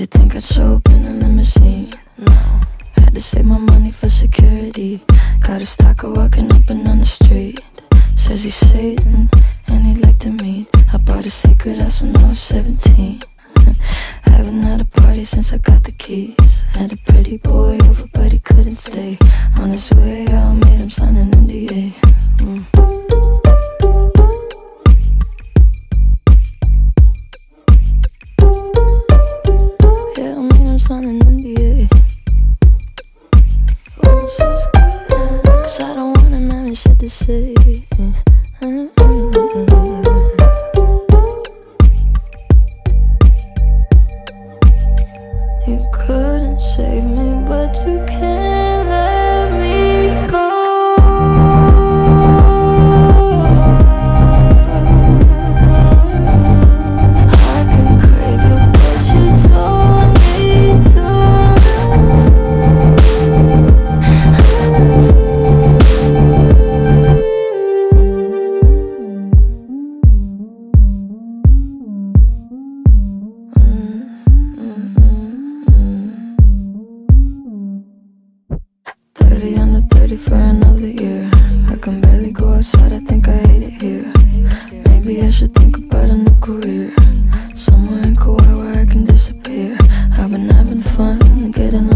you think I'd in a limousine? No. Had to save my money for security. Got a stalker walking up and down the street. Says he's Satan and he'd like to meet. I bought a sacred house when I was 17. Haven't had a party since I got the keys. Had a pretty boy over, but he couldn't stay. On his way out, Cause I don't wanna having shit to say. You mm-hmm. Thirty for another year. I can barely go outside. I think I hate it here. Maybe I should think about a new career. Somewhere in Kauai where I can disappear. I've been having fun, getting